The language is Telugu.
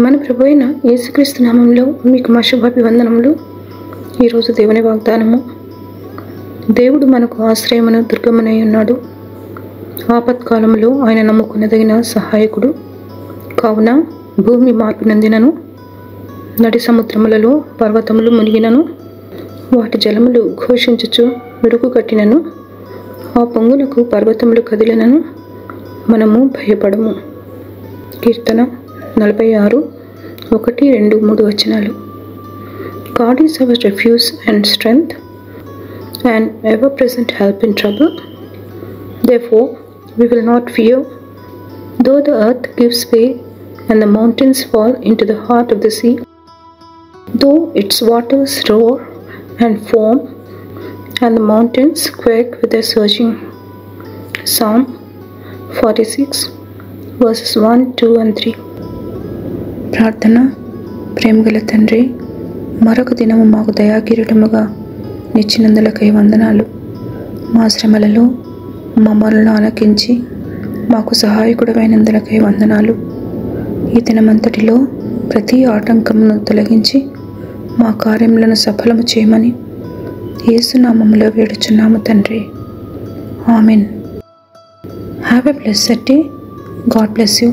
మన ప్రభు అయిన యేసుక్రీస్తు నామంలో మీకు మా శుభాభివందనములు. ఈరోజు దేవుని వాగ్దానము దేవుడు మనకు ఆశ్రయమును దుర్గమునై ఉన్నాడు. ఆపత్కాలములో ఆయన నమ్ముకునదగిన సహాయకుడు. కావున భూమి మార్పు నందినను నడి సముద్రములలో పర్వతములు మునిగినను వాటి జలములు ఘోషించుచు మిడుకు కట్టినను ఆ పొంగులకు పర్వతములు కదిలినను మనము భయపడము. కీర్తన నలభై ఆరు ఒకటి రెండు మూడు వచనాలు God is our refuge and strength and ever present help in trouble Therefore, we will not fear, though the earth gives way and the mountains fall into the heart of the sea, though its waters roar and foam, and the mountains quake with their surging. Psalm 46, verses 1, 2, and 3. ప్రార్థన ప్రేమగల తండ్రి మరొక దినము మాకు దయాకిరీటముగా నిచ్చినందులకై వందనాలు. మా శ్రమలలో మమ్మల్ని ఆలకించి మాకు సహాయకుడమైనందులకై వందనాలు. ఈ దినమంతటిలో ప్రతి ఆటంకమును తొలగించి మా కార్యములను సఫలము చేయమని ఏసునామంలో వేడుచున్నాము తండ్రి. Amen. Have a blessed day God bless you